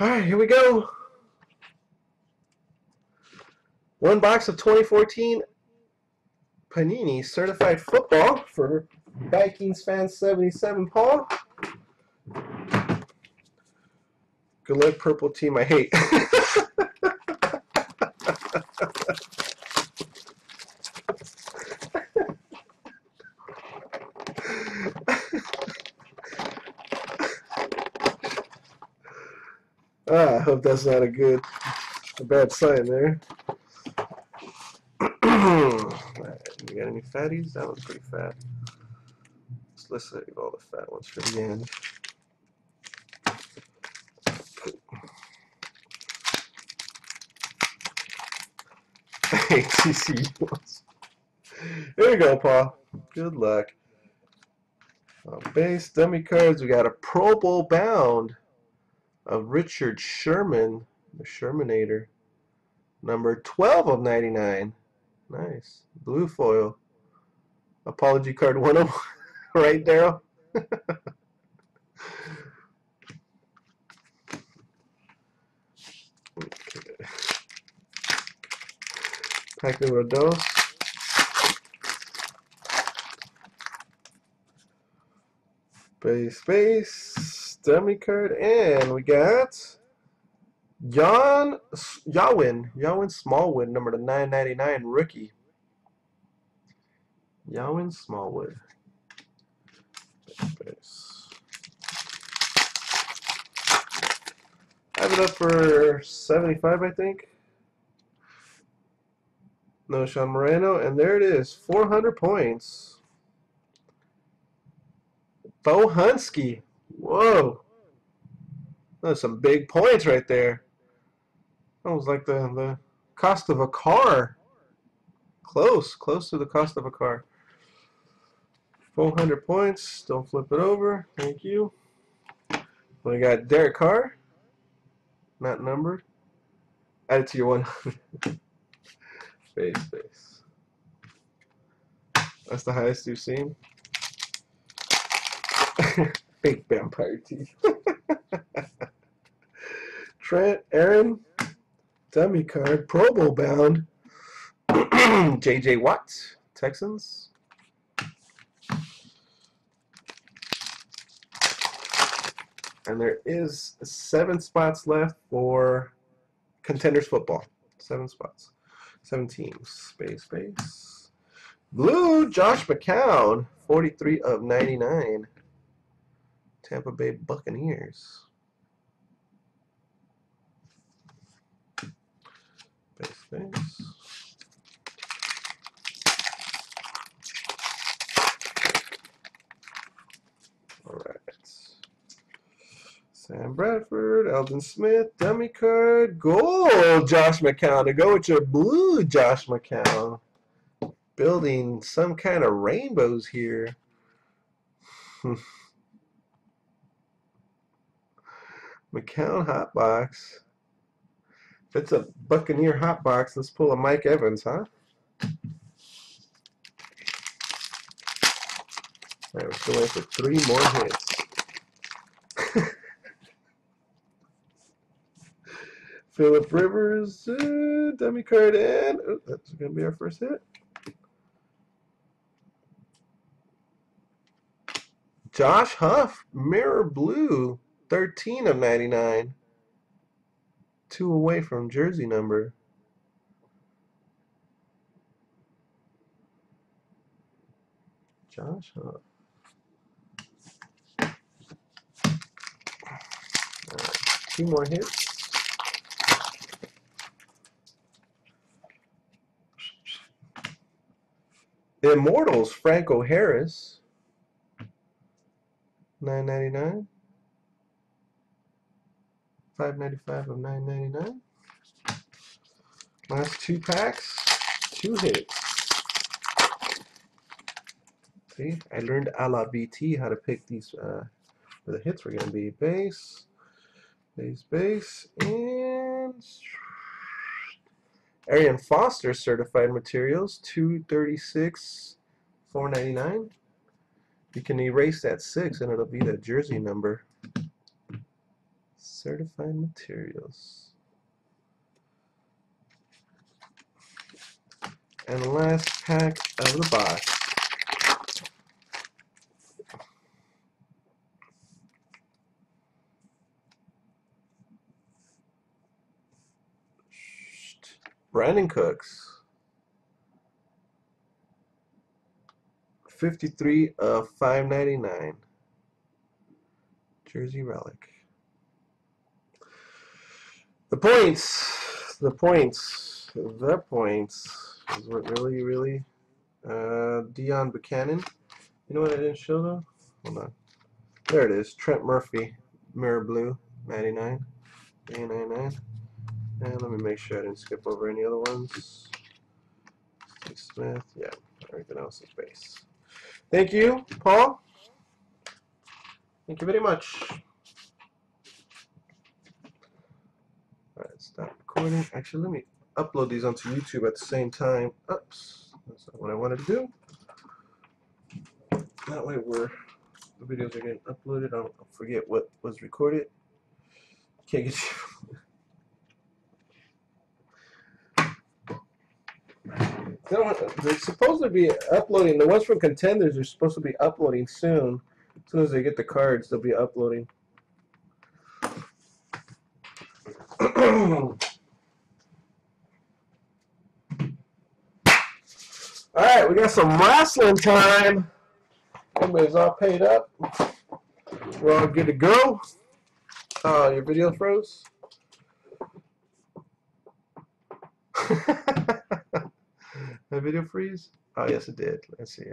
Alright, here we go. One box of 2014 Panini Certified Football for Vikings fan 77 Paul. Good luck, purple team I hate. ah, I hope that's not a good, a bad sign there. Alright, you got any fatties? That one's pretty fat. Let's save all the fat ones for the end. ATC Here we go, Paul. Good luck. Uh, base dummy cards. We got a Pro Bowl bound of Richard Sherman, the Shermanator. Number 12 of 99. Nice. Blue foil. Apology card 101. right, Daryl? Pack number dos. Base, base, dummy card, and we got Jan Yawin, Yawin Smallwood, number to 999, rookie. Yawin Smallwood. I have it up for 75, I think. No, Sean Moreno, and there it is, 400 points. Bo Hunsky. Whoa. That's some big points right there. That was like the, the cost of a car. Close, close to the cost of a car. 400 points. Don't flip it over. Thank you. We got Derek Carr. Not numbered. Add it to your 100. Space, space. That's the highest you've seen. Fake vampire teeth. Trent, Aaron, dummy card, Pro Bowl bound. J.J. Watts, Texans. And there is seven spots left for contenders football. Seven spots. Seven teams. Space, space. Blue, Josh McCown, 43 of 99. Tampa Bay Buccaneers. Space, space. Sam Bradford, Aldon Smith, dummy card, gold, Josh McCown. To go with your blue, Josh McCown. Building some kind of rainbows here. McCown hot box. If it's a Buccaneer hot box, let's pull a Mike Evans, huh? Alright, we're still waiting for three more hits. Philip Rivers, uh, dummy card, and oh, that's going to be our first hit. Josh Huff, Mirror Blue, 13 of 99. Two away from jersey number. Josh. Right, two more hits. Immortals, Franco Harris. Nine ninety nine. Five ninety five of nine ninety nine. Last two packs, two hits. See, I learned a la BT how to pick these uh, where the hits were going to be. Base, base, base, and Arian Foster certified materials, 236, 499. You can erase that 6 and it'll be the jersey number. Certified materials. And the last pack of the box. Brandin Cooks. 53 of 599. Jersey Relic. The points. The points. The points. Is what really, really. Uh, Deone Bucannon. You know what I didn't show though? Hold on. There it is. Trent Murphy. Mirror Blue. 99. 899. And let me make sure I didn't skip over any other ones. Steve Smith. Yeah. Everything else is base. Thank you, Paul. Thank you very much. Alright, stop recording. Actually, let me upload these onto YouTube at the same time. Oops, that's not what I wanted to do. That way we're, the videos are getting uploaded. I'll forget what was recorded. Can't get you. They're supposed to be uploading. The ones from contenders are supposed to be uploading soon. As soon as they get the cards, they'll be uploading. Alright, we got some wrestling time. Everybody's all paid up. We're all good to go. Oh, your video froze? My video freeze? Oh, yes, it did. Let's see.